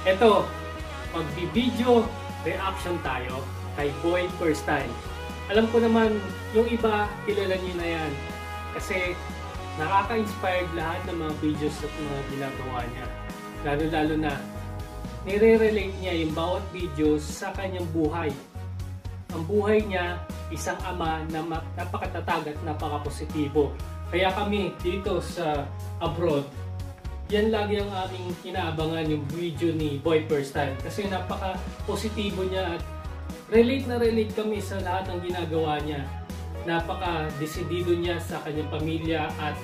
Ito, magbi-video reaction tayo kay Boy First Time. Alam ko naman, yung iba, kilala niyo na yan. Kasi nakaka-inspired lahat ng mga videos at mga ginagawa niya. Lalo-lalo na, nire-relate niya yung bawat video sa kanyang buhay. Ang buhay niya, isang ama na napakatatag at napaka-positibo. Kaya kami dito sa abroad, yan lagi ang aming inaabangan yung video ni Boy First Time. Kasi napaka-positibo niya at relate na relate kami sa lahat ng ginagawa niya. Napaka-desidido niya sa kanyang pamilya at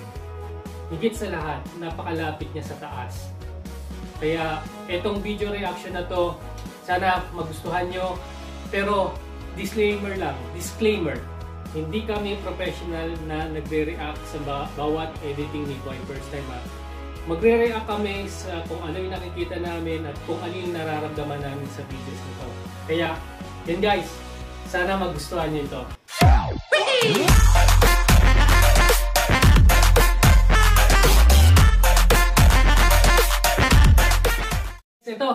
higit sa lahat, napakalapit niya sa taas. Kaya itong video reaction na to, sana magustuhan nyo. Pero disclaimer lang, disclaimer, hindi kami professional na nagre-react sa ba- bawat editing ni Boy First Time. ha. Magre-react kami sa kung ano yung nakikita namin at kung ano yung nararamdaman namin sa videos nito. Kaya, yun guys, sana magustuhan nyo ito. Ito,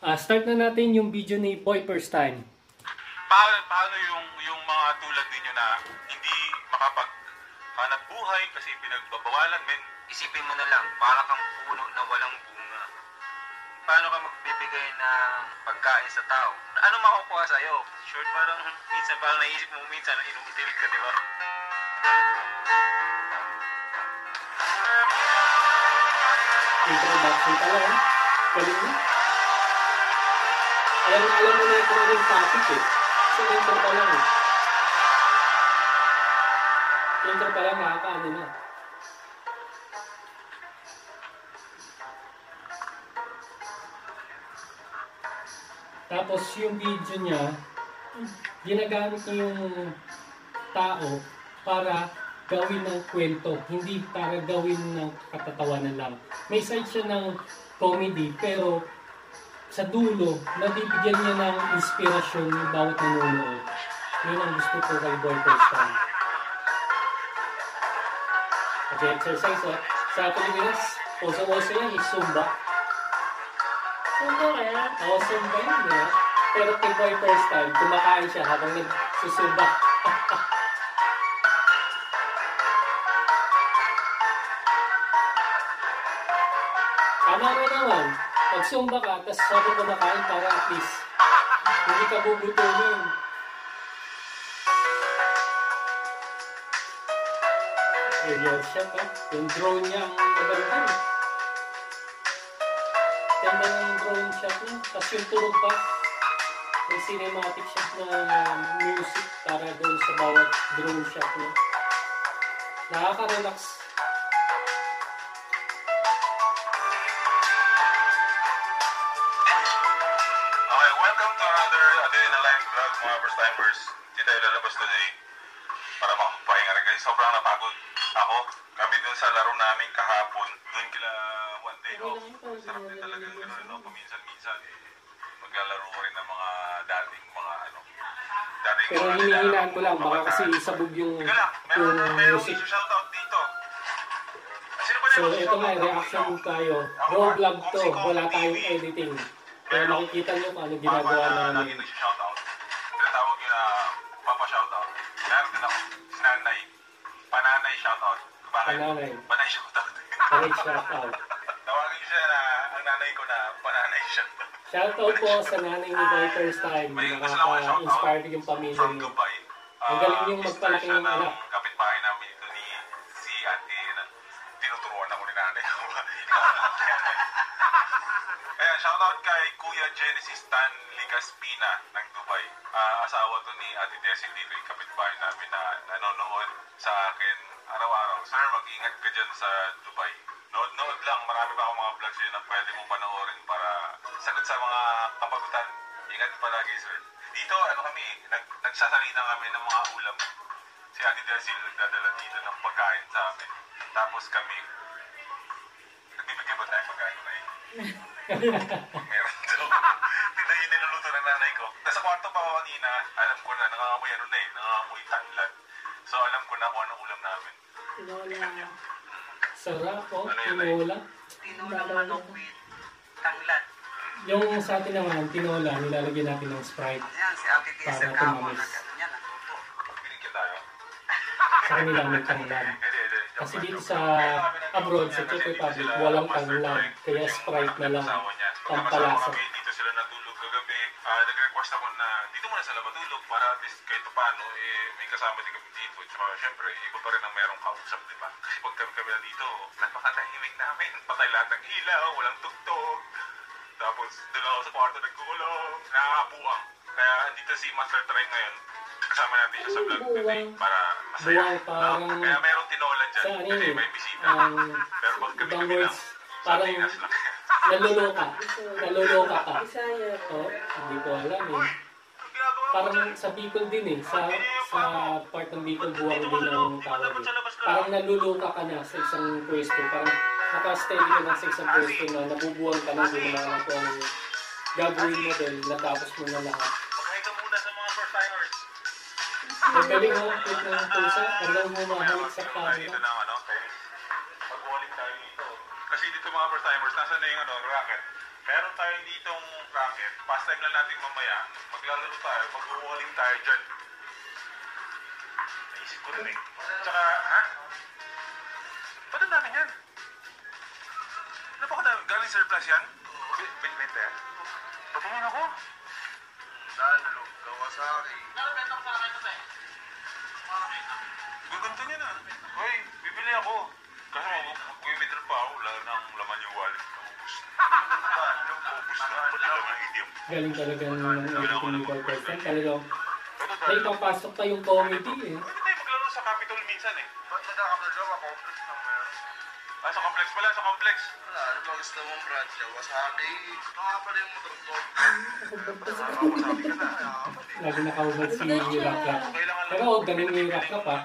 ah, start na natin yung video ni Boy First Time. paano, paano yung, yung mga tulad ninyo na hindi makapag hanap buhay kasi pinagbabawalan, men, Isipin mo na lang, para kang puno na walang bunga. Paano ka magbibigay ng pagkain sa tao? Ano makukuha sa'yo? Short, parang minsan parang naisip mo minsan na inutil ka, di ba? Introduction pa lang. Galing mo. Alam, alam mo na kung ano yung topic eh. Sa intro pa lang eh. Intro pa lang nakakaano na. Tapos yung video niya, ginagamit niya yung tao para gawin ng kwento, hindi para gawin ng katatawanan lang. May side siya ng comedy, pero sa dulo, nabibigyan niya ng inspirasyon yung bawat nanonood. Yun ang gusto ko kay Boy Time. Okay, exercise oh. Sa Pilipinas, uso-uso yan, is Zumba. Sundo kaya? Oo, Zumba yun, di ba? Pero kay Boy First Time, kumakain siya habang nagsusumba. Tama mo naman. Magsumba ka, tapos sabi kumakain para at least hindi ka bubutuhin. Aerial shot, oh. Yung drone niya ang maganda. Ganda ng drone shot niya. Tapos yung tunog pa. May cinematic shot na music para doon sa bawat drone shot niya. Nakaka-relax. Okay, welcome to another Adrenaline Vlog, mga first timers. Hindi tayo lalabas today para makapahinga rin guys. Sobrang napagod ako. Kami dun sa laro namin kahapon. Dun kila one day off. Sarap din talaga gano'n, no? Paminsan-minsan. Eh, maglalaro ko rin ng mga dating mga ano. Dating Pero hinihinaan ko lang, baka kasi sabog yung, Teka lang, yung meron, meron music. shoutout dito. Sino ba So ito nga, reaction tayo. Raw vlog to, wala tayong editing. Kaya makikita nyo kung ano ginagawa Papa na namin. lagi nag-shoutout. Tinatawag yun na Papa shoutout. Meron din ako. Si Nanay. Pananay shoutout. Bakit? Pananay. Panay shoutout. Panay shoutout. Tawagin siya na ang nanay ko na pananay shoutout. Shoutout po sa nanay ni Boy First Time. May Nakaka-inspire yung pamilya From niyo. Dubai. Ang galing Ah, yung magpalaki siya ng anak. kapitbahay namin ito ni si ate na tinuturuan ako ni nanay ko. Ayan, shoutout kay Kuya Genesis Tan Ligaspina ng Dubai. Ah, asawa to ni Ate Desi Lito, yung kapitbahay namin na nanonood sa akin araw-araw. Sir, mag-ingat ka dyan sa Dubai. Nood-nood lang, marami pa akong mga vlogs yun na pwede mo sagot sa mga kapagutan. Ingat palagi, sir. Dito, ano kami, nag nagsasali na kami ng mga ulam. Si Ate Desi nagdadala dito ng pagkain sa amin. Tapos kami, nagbibigay ba tayo pagkain na Meron daw. Tignan yung niluluto ng nanay ko. Nasa kwarto pa ako kanina, alam ko na, nangangamoy ano na eh, nangangamoy tanglad. So alam ko na kung anong ulam namin. Tinola. Sarap po, Ano yun, tinola. Tinulang manok with tanglad. Yung sa atin naman, tinola, nilalagyan natin ng Sprite. Yan, si Ate Diesel Para kahapon tumamis. na gano'n yan, tayo. Sa kanila may tanglad. Kasi dito sa abroad, sa Czech Republic, walang tanglad. Kaya Sprite na lang. Pampalasa. Pagkakasama kami, dito sila natulog kagabi. Ah, nag-request ako na dito muna sila matulog para at least kahit paano eh, may kasama din kami dito. Tsaka syempre, iba pa rin ang merong kausap, di ba? Kasi pag kami kami dito, napakatahimik namin. Patay lahat ng ilaw, walang tugtog. Tapos doon ako sa kwarto nagkukulong. Nakakabuang. Kaya dito si Master Try ngayon. Kasama natin siya sa vlog today para masaya. Buwang parang No? Kaya merong tinola dyan sa ano kasi may bisita. ang Pero pag kami kami lang, parang lang. naluloka. Naluloka ka. Bisaya. Oh, hindi ko alam eh. Parang sa Bicol din eh. Sa, sa part ng Bicol, buwang din ang tawag eh. Parang naluluka ka na sa isang pwesto. Parang nakasteady ka na sa isang pwesto na nabubuwang ka na doon na kung ang gagawin mo din, natapos mo na lahat. Ka muna sa mga first timers. Ang galing mo, click ng pusa, hanggang mo Mamaya mahalik sa tayo dito camera. ng ano, tennis. Mag-walling tayo dito. Kasi dito mga first timers, nasa na yung ano, racket. Meron tayong ditong racket. Past time lang natin mamaya. Maglalaro tayo, mag-walling tayo dyan. Naisip ko rin eh. Tsaka, ha? Ba't ang dami yan? Napakadami. Galing surplus yan? Bin- Binibenta yan? Patingin ako. Lalo, Kawasaki. Gaganda niya na. Hoy, bibili ako. Kasi mag-withdraw pa ako. Wala nang laman yung wallet. Naubos na. Naubos na. Pati laman ang idiom. Galing talaga ng Boy Person. Talagang may papasok pa yung comedy eh. pwede tayo maglaro sa Capitol minsan eh. Ah, sa complex pala, sa complex. Wala, ano ba gusto mong brand? Kawasaki. Baka pala yung motor ko. Nakakasabi ka na. Lagi nakahubad si Rakrap. Kailangan Pero galing ni Rakrap ah.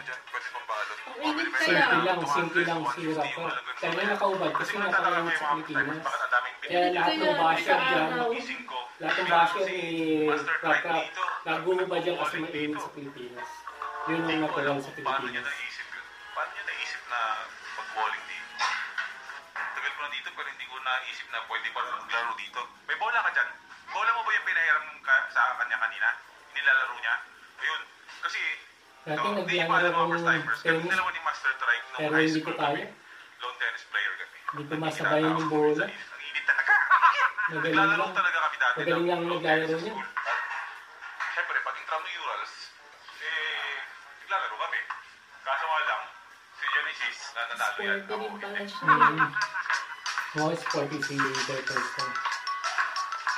Simple lang, simple lang si Rakrap. Kaya nakahubad kasi napakalamit sa Pilipinas. Kaya lahat ng basher dyan, lahat ng basher ni Rakrap, naguhubad dyan kasi mainit sa Pilipinas. Yun ang natural sa niya Pilipinas. Paano niya naisip na? Tagal ko na dito pero hindi ko naisip na pwede pa maglaro dito. May bola ka dyan. Bola mo ba yung pinahiram ka sa kanya kanina? Nilalaro niya? Ayun. Kasi, Dati no, hindi pa alam mga first timers. Kami dalawa ni Master Trike nung pero high hindi school kami. Lawn tennis player kami. Hindi ko masabayan yung bola. Ang init talaga. Naglalaro talaga kami dati. Magaling ng lang naglalaro niya. Siyempre, pag intramurals, eh, naglalaro kami. Kaso nga lang, si Genesis, na nanalo yan. Sporty rin sporty si Boy Person.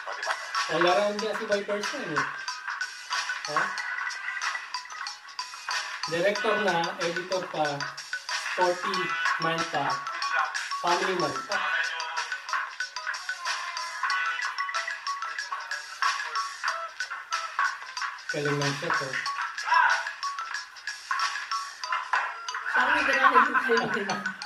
O, diba? O, laran niya si Boy Person eh. Ha? Director na, editor pa, sporty man pa, family man pa. Galing lang siya to. Parang ganahan yung kayo.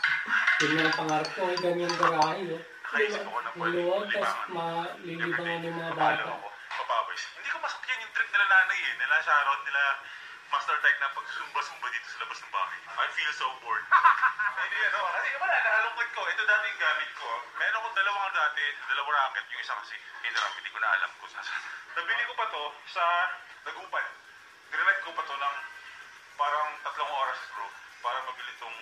Yun nga ang pangarap ko, ay ganyan garahe oh. ako na pwede Maluwag, tapos libangan. malilibangan yung mga bata. ako, papawis. Hindi ko masakyan yung trick nila nanay eh. Nila Sharon, nila Master Tech na pagsumba-sumba dito sa labas ng bahay. I feel so bored. Hindi ano, kasi wala, nakalungkot ko. Ito dati yung gamit ko. Meron ko dalawang dati, dalawang racket. Yung isa kasi, hiniram, hindi ko na alam kung saan. Nabili ko pa to sa Dagupan. Grinag ko pa to ng parang tatlong oras bro para mabili tong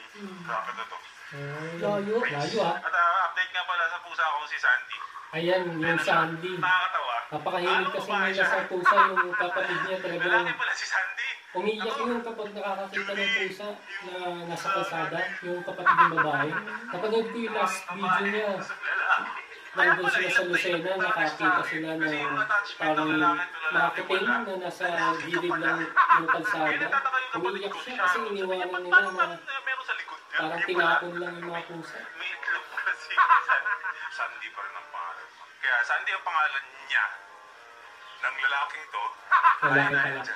racket na to. Ay, Layo. Layo ah. At ah, update nga pala sa pusa kong si Sandy. Ayan, yung Sandy. Nakakatawa. Napakahilig kasi nila sa pusa yung kapatid niya talagang Lalaki pala si Sandy. umiiyak yun kapag nakakakita ng pusa na nasa kalsada, yung kapatid ng babae. Napanood ko yung last video niya. Nandun sila sa Lucena, nakakita sila ng parang marketing na nasa gilid ng, ng kalsada. Umiiyak siya kasi iniwanan nila na Meron sa likod niya. Parang pala, tinapon lang yung mga pusa. May itlog kasi. Sandy pa rin ang pangalan. Kaya Sandy ang pangalan niya ng lalaking to. Lalaki Dahil- pala.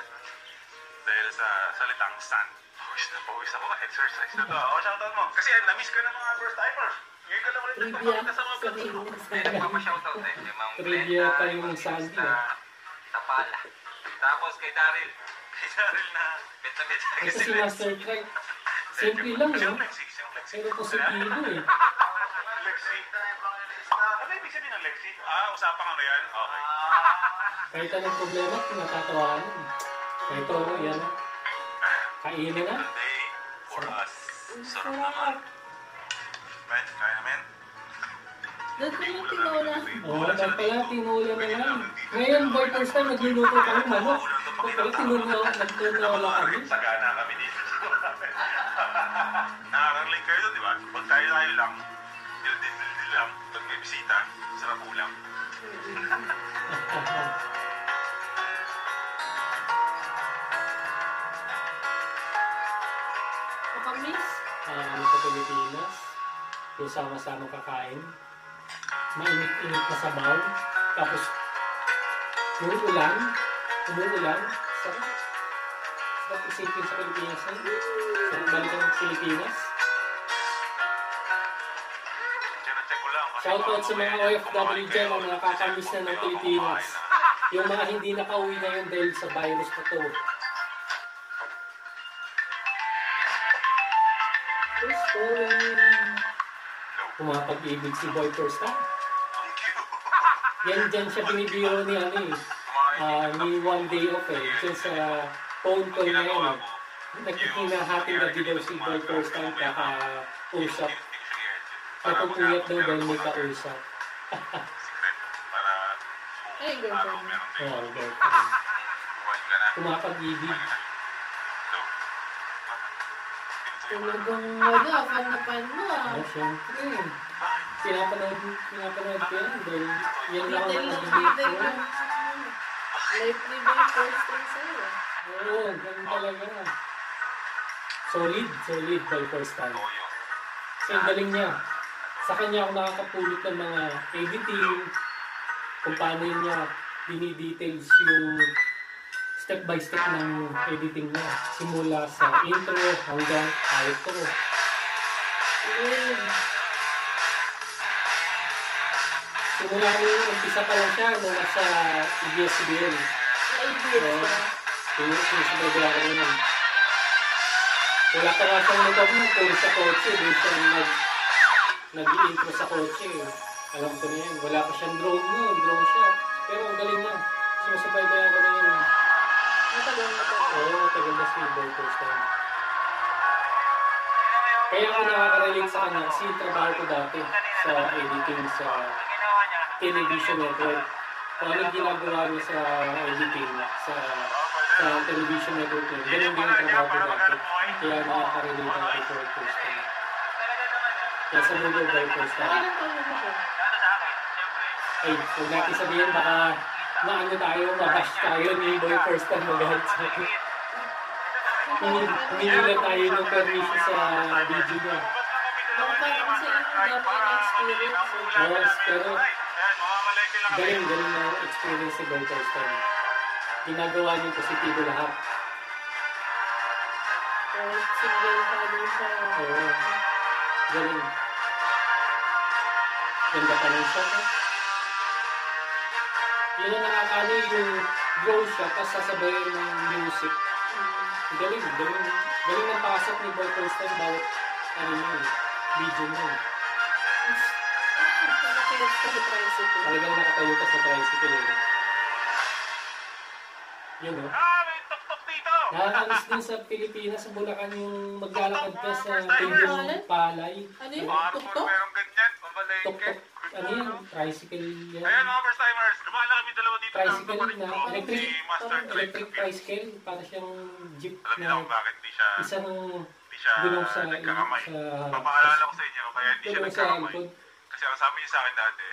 Dahil sa salitang sun. Pawis na pawis ako. Exercise na to. O, shoutout mo. Kasi na-miss ka ng mga first timers. Ngayon ka lang ulit nagpapakita sa mga ko. May nagpapashoutout eh. Yung mga Trivia pa yung Sandy, sa. Tapala. Tapos kay Daryl. Kay Daryl na bet na bet. Kasi si Master simple lang Lexi? Pero positibo eh. Lexi. Ano ibig sabihin ng Lexi? Ah, usapang ano yan? Okay. Kahit anong problema, tinatatawanan. Ito, yan. Kainin na. Today, for us. Sarap naman. Men, kaya na men. Doon ko yung tinola. Oo, oh, dapat pala, tinula na lang. Ngayon, boy, first time, nagluluto kami manok. Dapat pala, tinula, nagtunula kami. Sagana tayo-tayo lang, dil-dil-dil lang, pag may bisita, sarap ulam. Makamis. Ah, ano sa Pilipinas, yung sama-sama kakain. Mainit-init na sabaw. Tapos, yung ulan, umuulan, sarap. Sarap isipin sa Pilipinas. eh. Sarap balikan ng Pilipinas. Shoutout sa mga OFW dyan, mga kakamiss na ng Pilipinas. Yung mga hindi nakauwi na yun dahil sa virus na to. Pumapag-ibig si Boy you. Yan dyan siya binibiro ni ano eh. ah, ni One Day Off eh. Dyan sa phone call na yun. Nagkikinahati na daw si Boy time kaka-usap. Napupuyat daw dahil may kausap. Ay, girlfriend. din. Oh, girlfriend. So, Talagang wala. Fan na fan mo ah. Ah, syempre. Pinapanood, pinapanood ko yan dahil yan lang ang detail ko. Life ni yung first time sa'yo? Oo, ganun talaga. Solid, solid by first time. Kasi ang galing niya. Sa kanya ako nakakapulot ng mga editing, kung paano niya dinidetails yung step by step ng editing niya. Simula sa intro hanggang outro. Yun. Simula nung umpisa pa lang siya nung nasa EBS-CBN. Na-idea Oo. siya. Yung sinusunod ako nun. Wala pa nga siyang nag puro sa kotse. Doon siya nag, nag-intro sa kotse. Alam ko na yan. Wala pa siyang drone noon. Drone siya. Pero ang galing na. Sinusubaybayan ko na yun. Matagal na to. Oo, oh, tagal na si first time. Kaya ako nakaka-relate sa kanya kasi trabaho ko dati sa editing sa television network. Kung ano ginagawa niya sa editing sa sa television network niya. Ganun din yung trabaho ko dati. Kaya nakaka-relate ako sa Boy first time. Kaya sa mundo Boy first time. Na ba siya? Ay, huwag natin sabihin baka maano tayo, mabash tayo ni Boy first time magalit sa akin. Na tayo ng permission sa video niya. Baka parang kasi ang dami na experience. Yes, pero galing, galing na experience si Boy first time. Ginagawa niyo positibo lahat. Kahit single father siya. Oo. Galing. Ganda pa ng shot. eh. Yun ang nakakano yung grow siya, tapos sasabayan ng music. Galing, galing. Galing ng pasok ni Boy time bawat ano yun, video mo. Talagang nakatayo ka sa tricycle. Eh. Yun o. Ah, may tok-tok dito. Nakakamiss din sa Pilipinas, sa Bulacan yung maglalakad ka sa pangalan? palay. Ano yun? Tuktok? Tok-tok. Ano yan? Tricycle yan. Ayan mga first timers, dumaan lang kami dalawa dito Tricycle na electric. tricycle, para siyang jeep Alam na kung bakit hindi siya, isang hindi siya gulong sa, nagkakamay. sa Papaalala ko sa inyo, kaya hindi siya nagkakamay. Kasi ang sabi niya sa akin dati,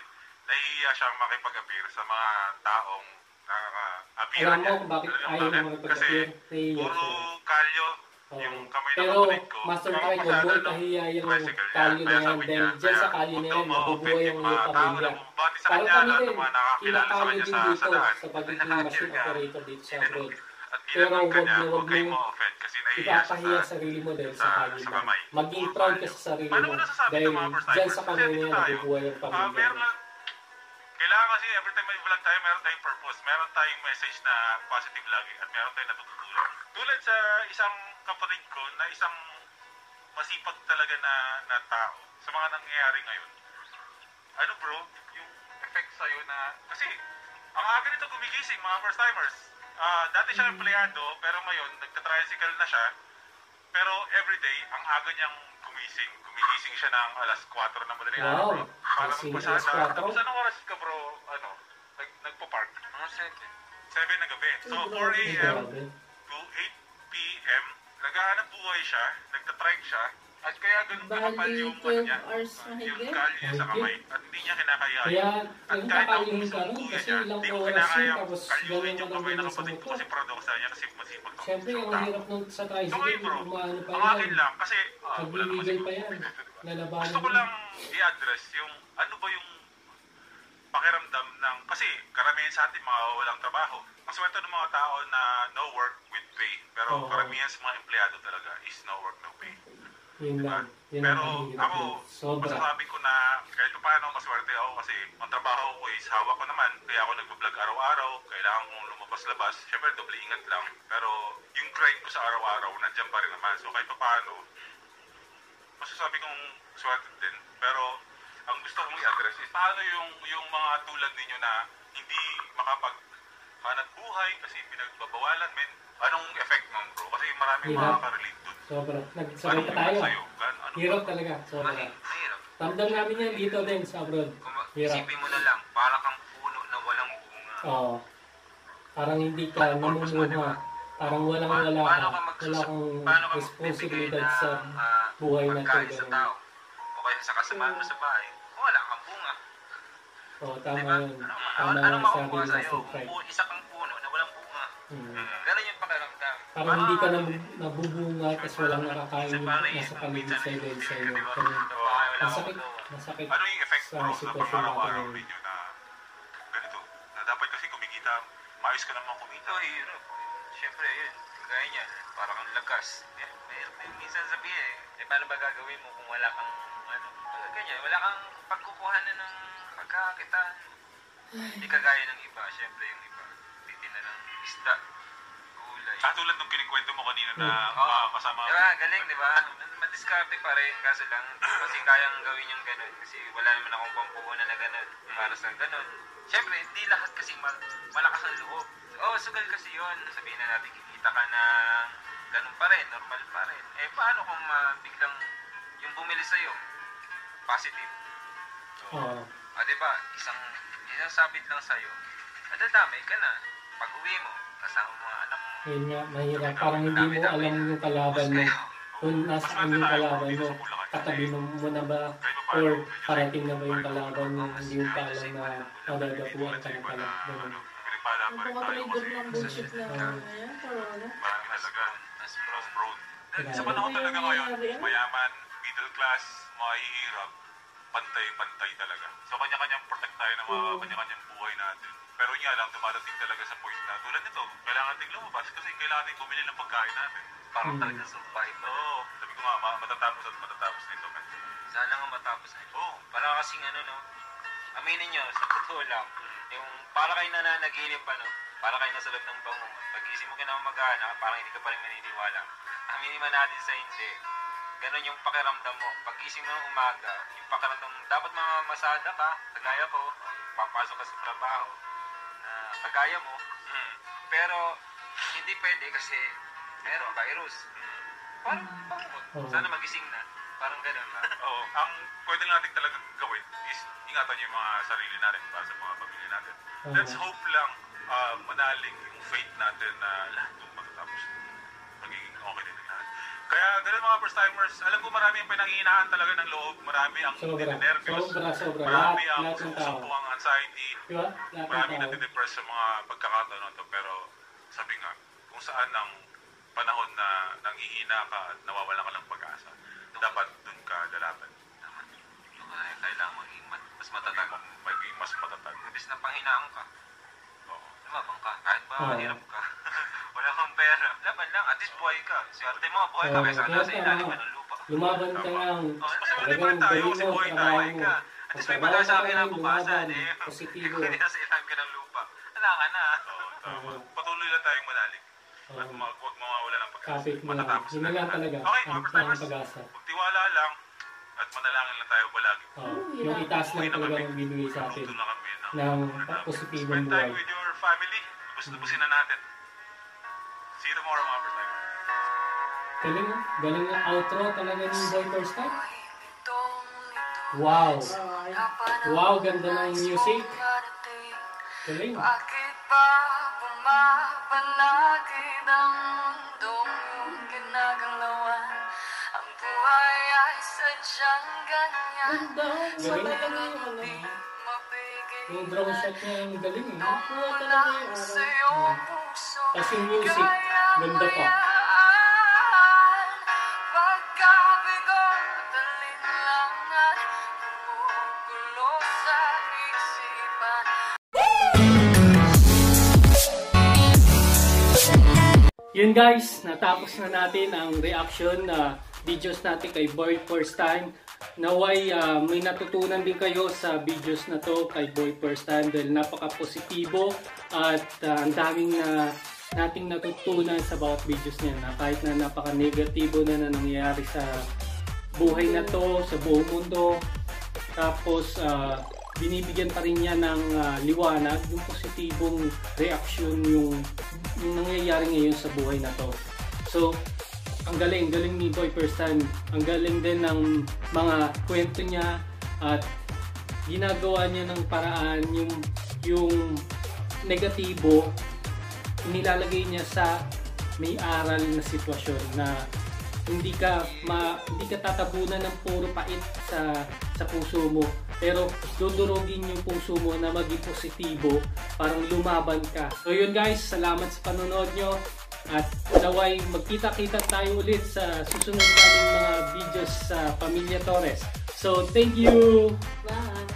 nahihiya siyang makipag-appear sa mga taong nakaka-appear Alam mo niya. kung bakit Alam ayaw bakit? mo Kasi puro kalyo Oo. yung kamay ng Pero kapatid ko. Master Trike, huwag mo nung ikahiya yung kalyo na yan. Dahil dyan sa kalyo na yan, mabubuhay ang iyong pamilya. na Parang kami lahat din, kinakayo din dito sa pagiging machine operator dito sa abroad. Pero huwag na huwag mo Ipapahiya sa... sarili mo dahil sa kalyo kamay. Maging proud ka kalyo. sa sarili mo. Dahil dyan sa kamay na yan, tayo. nabubuhay ang Ah, pamilya. Kailangan kasi every time may vlog tayo, meron tayong purpose. Meron tayong message na positive lagi at meron tayong natututunan. Tulad sa isang kapatid ko na isang masipag talaga na, na tao sa mga nangyayari ngayon. Ano bro, yung effect sa'yo na, kasi, ang aga nito gumigising, mga first timers. Ah, dati siya empleyado, pero ngayon, nagta-tricycle na siya. Pero everyday, ang aga niyang gumising. Gumigising siya ng alas 4 ng madaling Wow. araw, bro. Para Gising magpasada. alas 4? Tapos anong oras ka, bro, ano, nag, nagpo-park? Mga second. 7 ng gabi. So, Ay, 4 Ay, a.m. to 8 p.m. Naghahanap buhay siya, nagtatrike siya, at kaya ganun kakapal yung ano 12 niya, yung kalye niya sa kamay, at hindi niya kinakayahan. Kaya, At kahit ako kakainin gusto ka ng rin kuya kasi niya, ilang di ko tapos kalyuhin yung ka kamay ng sa kapatid ko kasi produksa niya kasi masipag to. Siyempre, ang hirap nung sa So ngayon tricycle, bro, ang akin lang, kasi ah, wala naman siguro Gusto ko lang i-address yung ano ba yung pakiramdam ng, kasi karamihan sa atin mga walang trabaho. Ang swerte ng mga tao na no work with pay. Pero karamihan sa mga empleyado talaga is no work, no pay. Yun lang. Yun Pero ang ako. Sobra. masasabi ko na kahit pa paano maswerte ako kasi ang trabaho ko is hawak ko naman. Kaya ako nagbablog araw-araw. Kailangan kong lumabas-labas. Siyempre, doble ingat lang. Pero yung grind ko sa araw-araw, nandiyan pa rin naman. So kahit pa paano, masasabi kong swerte din. Pero ang gusto kong i-address is paano yung, yung mga tulad ninyo na hindi makapag hanap buhay kasi pinagbabawalan, men. Anong effect nun, bro? Kasi maraming Hirap. makaka-relate. Sobra. Nagsabay pa tayo. Hirap talaga. Sobra. Ramdam namin yan dito din sa abroad. Hirap. isipin mo na lang, para kang puno na walang bunga. Oo. Parang hindi ka namumuha. Parang walang wala ka. Wala kang responsibilidad sa ah, buhay na to. pagkain sa tao? O kaya sa kasamahan mo sa bahay? Wala kang bunga. Oo, tama Diba? yun. Ano, Tama ano, ano makukuha sa'yo? Isa kang puno na walang bunga. Hmm. Parang hindi ka nab- nabubunga tapos walang nakakain nasa paligid sa iyo sa iyo. wala akong Masakit, masakit. Ano yung effect Sa sitwasyon pang-araw-araw natin. ninyo na ganito? Na dapat kasi kumikita, maayos ka naman kumita. Ito, hirap. Siyempre, yun. Kagaya niya, parang ang lakas. Eh, may, may minsan sabihin, eh, paano ba gagawin mo kung wala kang, ano, ganyan, wala kang pagkukuhanan ng pagkakitaan. Hindi kagaya ng iba, siyempre yung iba, titina ng isda, gulay. Katulad nung kinikwento mo kanina na mga kasama Diba, galing, di ba? Madiskarte pa rin, kaso lang, kasi kayang gawin yung ganun. Kasi wala naman akong pampuhunan na ganun para sa ganun. Siyempre, hindi lahat kasi mal- malakas ang loob. Oo, oh, sugal kasi yun. Sabihin na natin, kikita ka na ganun pa rin, normal pa rin. Eh, paano kung ma- biglang yung bumili sa'yo, positive? Oo. Ah, di ba? Isang, isang sabit lang sa'yo, nadadamay ka na. Pag uwi mo, kasama mo mga anak mo. Yun nga, mahirap. Parang hindi mo alam yung kalaban mo. Kung nasaan yung kalaban mo, katabi mo mo na ba or parating na ba yung kalaban mo, hindi mo pa alam na magagapuan ka na pala. Ganun. Kasi ng bullshit na ano yan, corona. marami talaga. Mas Cross road. Grabe. Sa panahon Ano talaga ngayon, ano? mayaman, middle class, mahihirap, pantay-pantay talaga. So kanya-kanyang protect tayo ng mga kanya-kanyang buhay natin. Pero yun nga lang, dumadating talaga sa point na tulad nito, kailangan nating lumabas kasi kailangan nating bumili ng pagkain natin. parang Hmm. talagang survive. Oo, sabi ko nga, ma- matatapos at matatapos nito. man. Sana nga matapos na ito. Oo. Para kasing ano, no? Aminin nyo, sa totoo lang, yung para kayo nananaginip, ano? Para kayo nasa loob ng bangungot. Pag-isip mo ka na mag-anak, parang hindi ka pa rin maniniwala. Aminin man natin sa hindi. Ganon yung pakiramdam mo. Pag-isip mo ng umaga, yung pakiramdam mo, dapat mga masada ka, kagaya ko, papasok ka sa trabaho, na kagaya mo. Mm. Pero, hindi pwede kasi meron virus. Parang bangungot. Oo. Sana magising na. Parang ganon ba? Oo, ang pwede lang natin talaga gawin is ingatan yung mga sarili natin para sa mga pamilya natin. Let's hope lang uh, manalig yung faith natin na lahat ng matatapos. Magiging Kaya ganun mga first timers, alam ko marami ang pinanghihinaan talaga ng loob, marami ang Sobra. nervous, Sobra, sobra. marami Lahat- ang susumpo ang anxiety, Di ba? Lahat marami na depress sa mga pagkakataon na to pero sabi nga kung saan ang panahon na nanghihina ka at nawawalan ka ng pag-asa dapat dun ka lalapit Ay, kailangan maging mas matatag. maging mas matatag Imbis na panghinaan ka. Lumabang ka. Kahit ba Oo. mahirap ka. Wala kang pera. Laban lang. At least buhay ka. Swerte mo, buhay ka. Oo, Kaysa kaya nasa ilalim tama. ka ng lupa. Lumaban ka lang. Oh, mas Talagang tayo kasi mo, buhay trabaho tayo mo. ka. At least may Magtrabaho pag-asa ka rin, kinabukasan lumaban. eh. Positibo. Hindi nasa ilalim ka ng lupa, wala ka na. Oo, tama. Patuloy lang tayong manalig at Oo. mag, huwag mawawala ng pag-asa Kapit mo lang. matatapos Yun na lang talaga. okay Ang mga first ang timers pag-asa. magtiwala lang at manalangin lang tayo palagi Oo. Yung itaas lang talaga ang binigay sa atin. Na kami ng ng Spend positibong time buhay. with your family. Lubos-lubusin na natin. See you tomorrow, mga first timer. Galing, ah. galing ang outro talaga ni Boy First Time. Wow! Wow, ganda ng music. Galing. Bakit ba bumabalagid ang mundong iyong ginagalawan? Ang buhay ay sadyang ganyan. Ganda. Iba talaga yung ano. Yung drone shot niya yung galing eh. Nakuha talaga yung araw. Tapos yung music, ganda pa. Yun guys, natapos na natin ang reaction na videos natin kay Boy First Time. Naway ah, may natutunan din kayo sa videos na to kay Boy First Time dahil napaka-positibo at ah, ang daming na nating natutunan sa bawat videos niya na kahit na napaka-negatibo na na nangyayari sa buhay na to, sa buong mundo. Tapos ah, binibigyan pa rin niya ng ah, liwanag, yung positibong reaction yung, yung nangyayari ngayon sa buhay na to. So, ang galing, galing ni Boy Time. Ang galing din ng mga kwento niya at ginagawa niya ng paraan yung yung negatibo inilalagay niya sa may aral na sitwasyon na hindi ka ma, hindi ka tatabunan ng puro pait sa sa puso mo. Pero dudurugin yung puso mo na maging positibo parang lumaban ka. So yun guys salamat sa panonood nyo at naway magkita-kita tayo ulit sa susunod naming mga videos sa Pamilya Torres so thank you Bye.